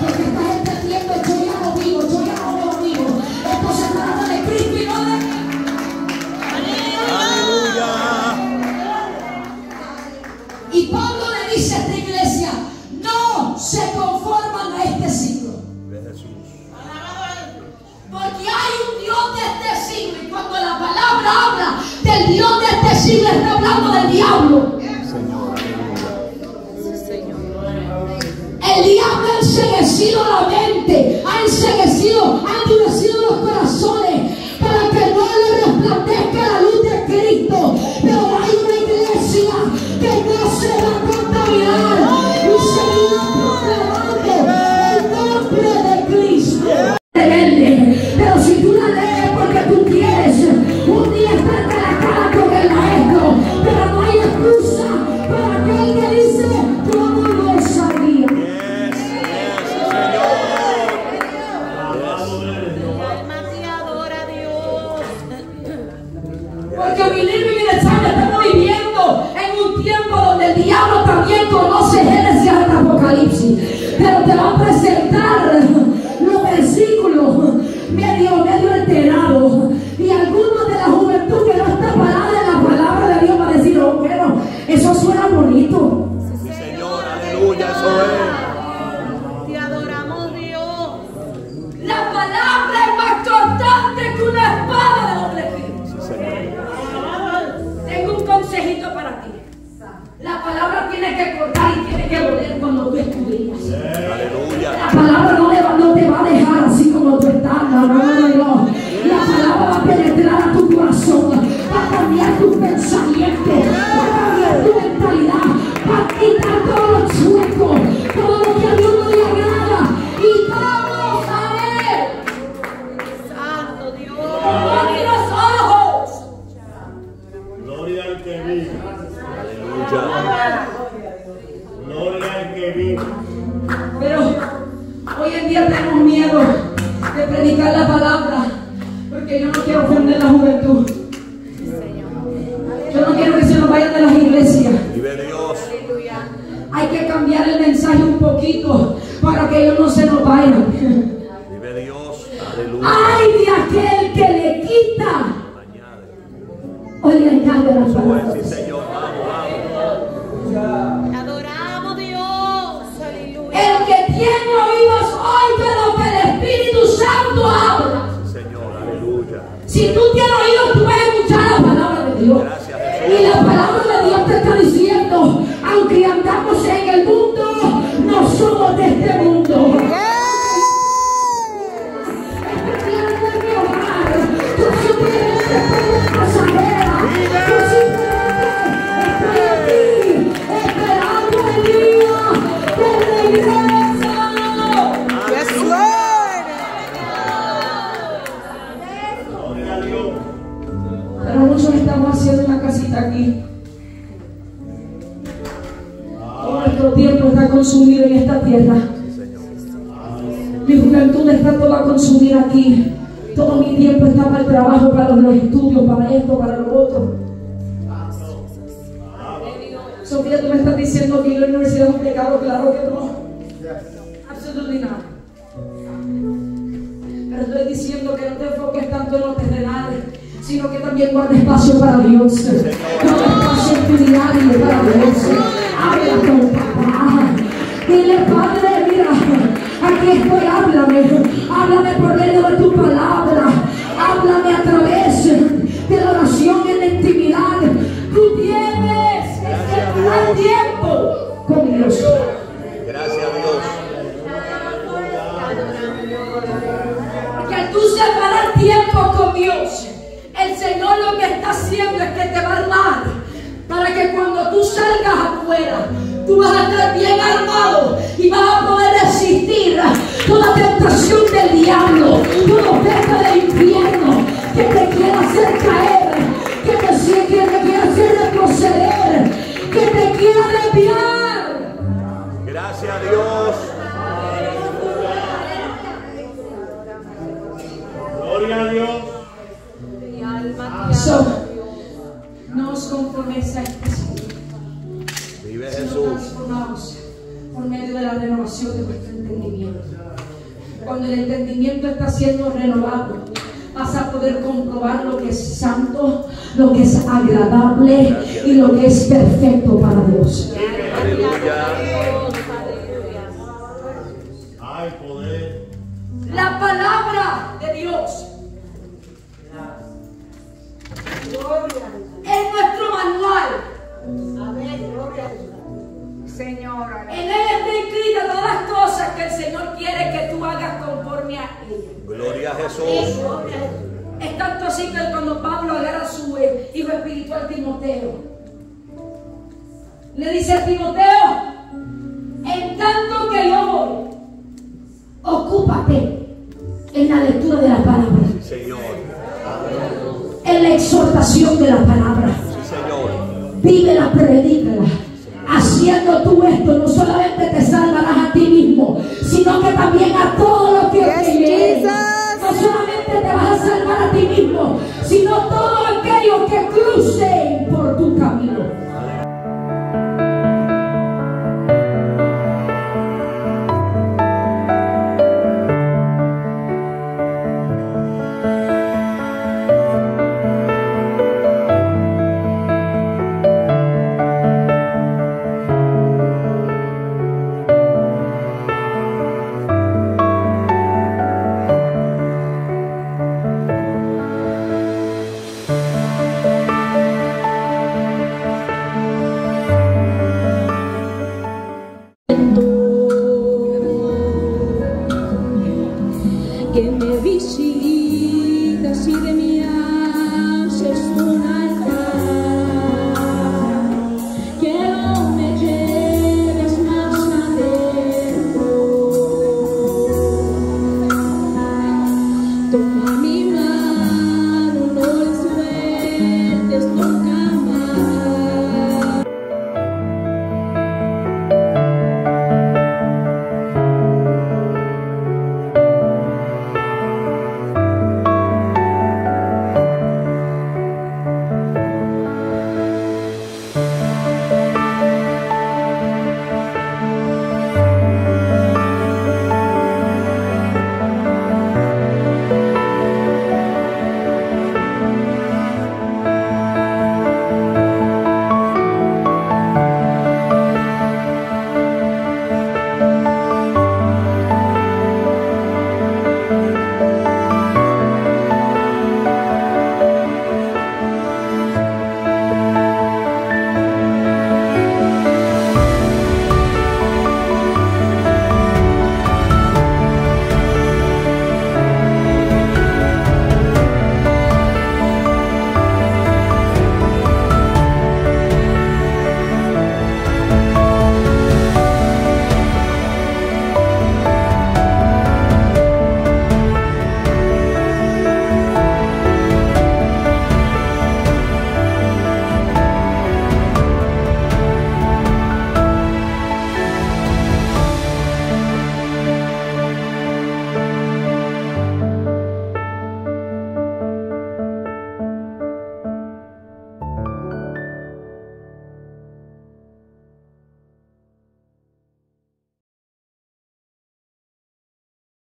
Porque estás entendiendo, yo ya no vivo, yo ya no lo vivo. Esto se trata de Cristo y no de mí. Aleluya. Y Pablo le dice a esta iglesia, no se conforman a este siglo. Porque hay un Dios de este siglo. Y cuando la palabra habla del Dios de este siglo, está hablando del diablo. Señor. El diablo enseguecido la mente, ha enseguecido, ha endurecido Pero te va a presentar los versículos medio, medio de las iglesias. Vive Dios. Hay que cambiar el mensaje un poquito para que ellos no se nos vayan. Vive Dios. Aleluya. Ay de aquel que le quita o le añade las palabras. sí, Señor. Vamos, vamos. Te adoramos Dios. Aleluya. El que tiene oídos oiga lo que el Espíritu Santo habla. Sí, Señor. Aleluya. Si tú tienes oídos, tú vas a escuchar la palabra de Dios. Gracias, Y Jesús. la palabra de Dios te está diciendo, aunque andamos en el mundo, no somos de este mundo. Trabajo, para los estudios, para esto, para lo otro. Sofía, tú me estás diciendo que ir a la universidad es un pecado, claro que no. Absolutamente nada. Pero estoy diciendo que no te enfoques tanto en lo terrenal, sino que también guarde espacio para Dios. Guarda espacio en tu diario para Dios. Habla con papá. Dile, Padre, mira, aquí estoy, háblame. Háblame por medio de tu palabra. Háblame a través de la oración en la intimidad. Tú tienes que dar tiempo con Dios. Gracias a Dios. Que tú separar tiempo con Dios, el Señor lo que está haciendo es que te va a armar para que cuando tú salgas afuera, tú vas a estar bien armado y vas a poder resistir toda tentación del diablo, está siendo renovado, vas a poder comprobar lo que es santo, lo que es agradable y lo que es perfecto para Dios. Así que cuando Pablo agarra a su hijo espiritual Timoteo, le dice a Timoteo, en tanto que yo voy, ocúpate en la lectura de la palabra, Señor. en la exhortación de la palabra. Sí, Señor. Vívela, predícala. Haciendo tú esto, no solamente que me visita así de mi